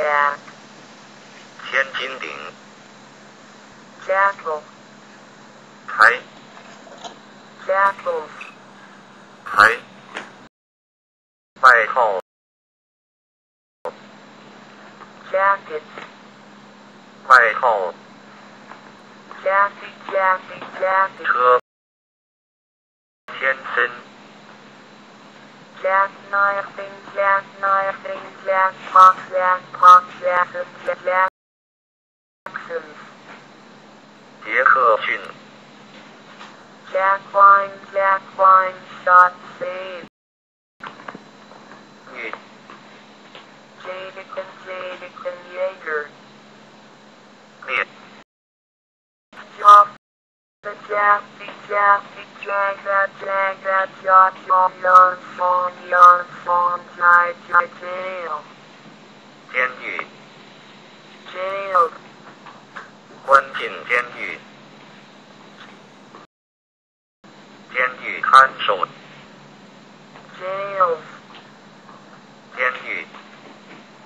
jack, 千斤顶，jackal, 台 jackals, 台，外套 jacket, 外套 jacky, jacky, jacky, 车，天 身 jackknifing, jackknifing, jackpot, jackpot, jackson, jacksons, 杰克逊 jackwine, jackwine, shot save, The traffic, traffic, drag, that, drag, that, yacht, yawn, yawn, fawn, yawn, fawn, tie, tie, Jail. Thiên Jail. Tail. Quân trình thiên vị. Thiên vị khăn sột. Tails. Thiên vị.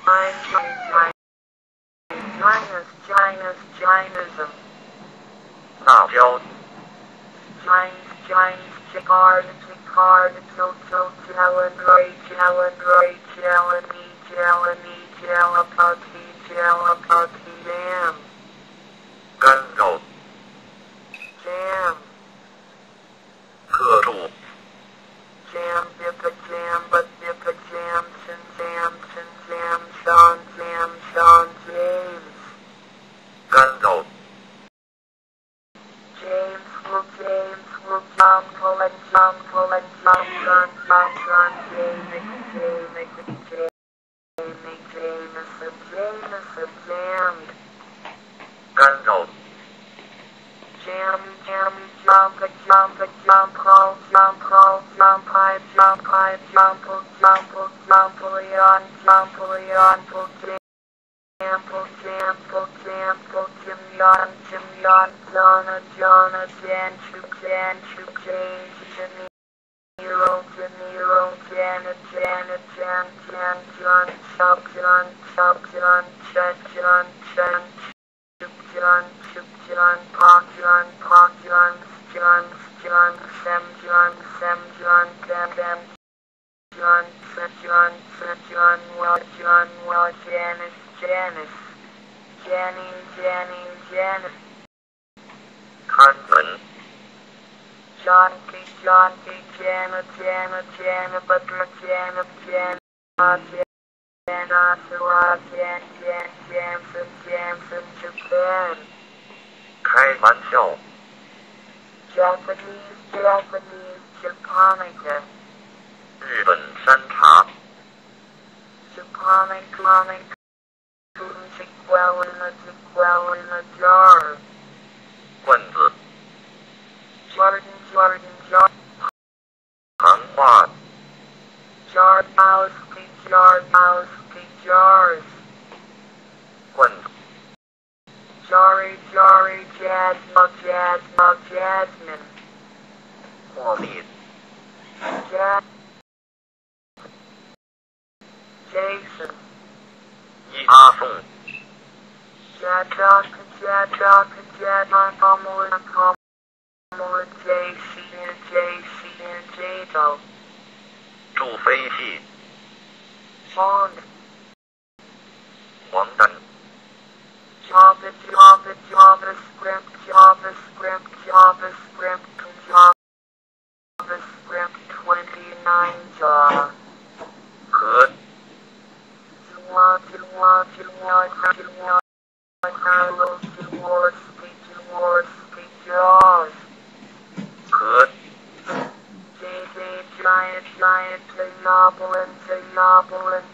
Minus, minus, minus, minus, minus, minus, Options. Chinese, Chinese, card, card, tilt, tilt, calendar, calendar, calendar, calendar, calendar, calendar, calendar, jam. Gungo. Jam. Kuru. Jam, dip, jam, but jump, jump, leon, jump, leon, jam, jam, jam, jam, yon, jim, yon, Jonna, Jonna, Jan, Chu, Jan, Chu, James, Janiro, Janiro, Janet, Janet, Jan, Jan, John, Chuck, John, Chuck, John, Chet, John, Chen, Chup, John, Chup, John, Pop, John, Pop, John, John, John, Sem, John, Sem, John, Bam, Bam, John, Sir John, Sir John, well, John, well, Janice, Janice, Janine, Janine, Janice. Conklin. John K, John K, Jana, Jana, Jana, Butler, Jana, Jana, Jana, Jana, Jana, Jan, Jana, Jansen, Jansen, Japan. Craig Munchel. Japanese, Japanese, Japonica. 日本山茶 Japonic, Japonic, Putin, sequel in a sequel in a jar, 罐子 Jordan, Jordan, Jordan. 行话 Jar mouse, jar mouse, jars. 罐子 Jari, Jari, Jasma, Jasma, Jasmine. 茉莉 Jas. Jason. 一阿凤 Jadok, Jadok, Jadok, Kamala, Kamala, JC, JC, Jado. 助飞器 Bond. 黄疸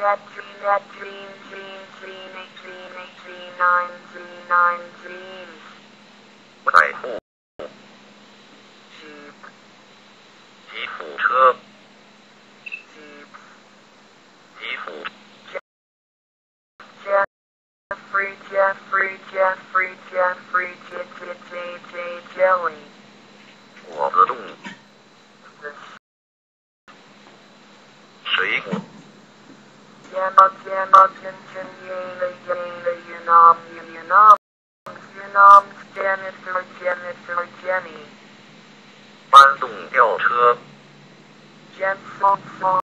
嫉妒 Gene, Gene, cat dream dream dream eight dream eight dream nine dream nine dreams Yama Yama Tintin Yela Yela Yunam Yunam Yunam Janitor Janitor Jenny 搬动吊车 Jet Song Song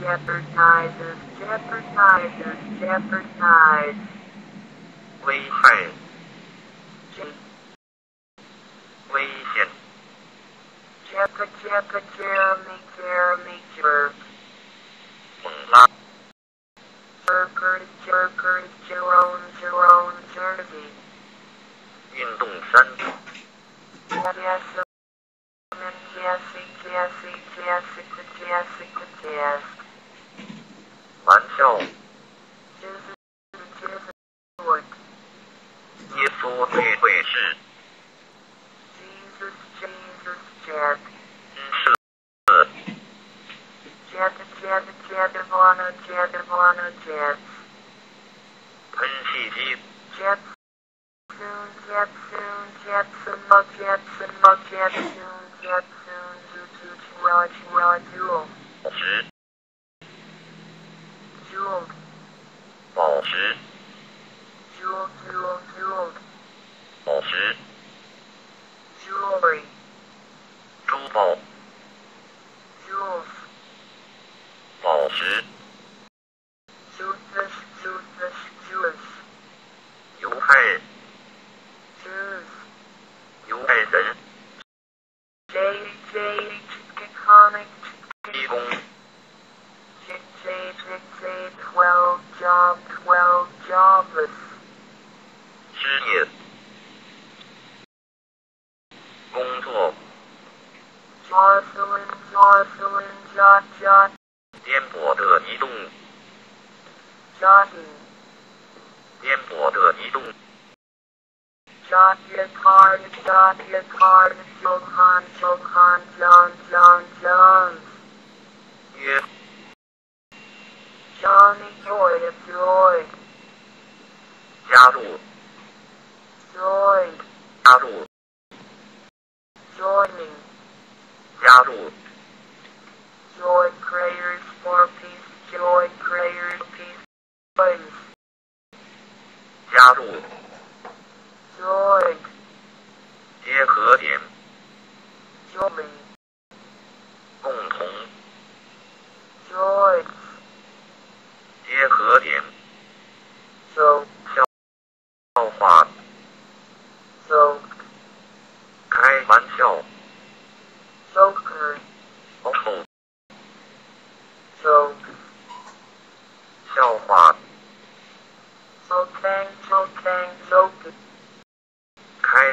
Jeopardizes Jeopardizes Jeopardize 危害 J 危险 Jeppa Jeppa Jeremy Jeremy Jerk shit. Jesus, Jesus, Jack. Jack, Jack, Jack, Ivana, Jack, Ivana, Jack. Prince Jack. Soon, Jack, soon, Jack, some mug, Jack, some mug, Jack, soon, Jack, soon, you, you, you, Rod, you, Rod, Jewel. Jewel. Bullshit. 开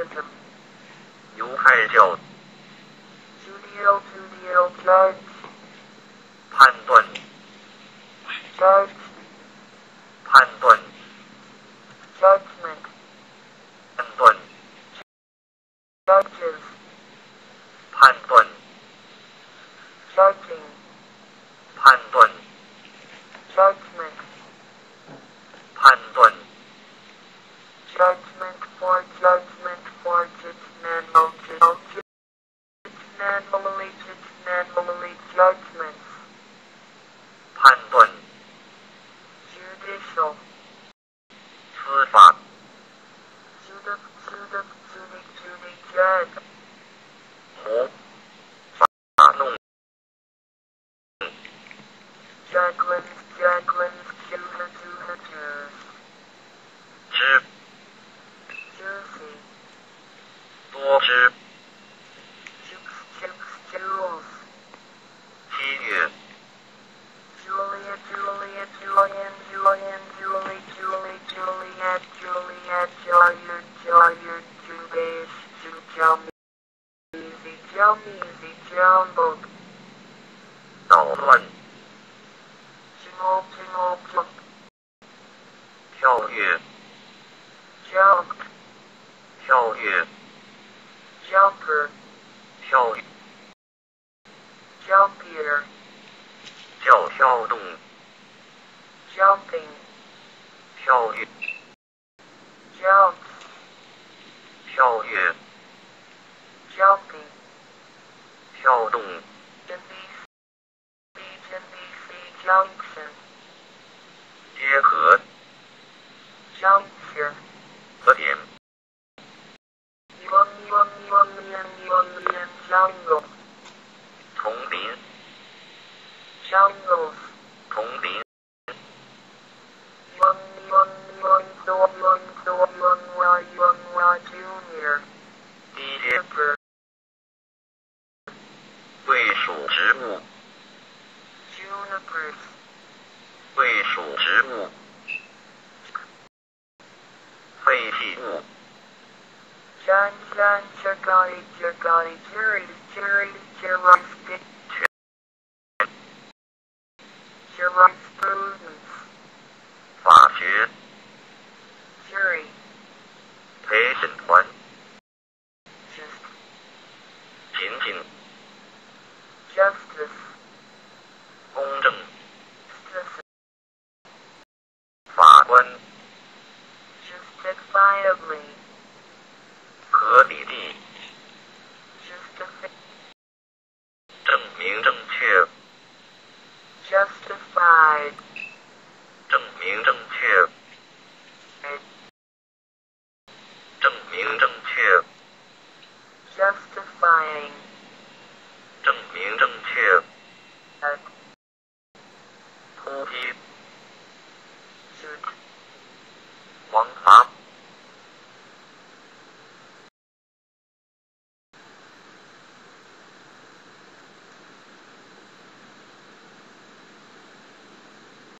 in the 犹太教 Judeo Judeo Church 判断 Church 判断 Judgment. 判断 Judges. đùng. Chân đi John Chirconi, Chirconi, Cherry, Cherry, Cherry, Stick.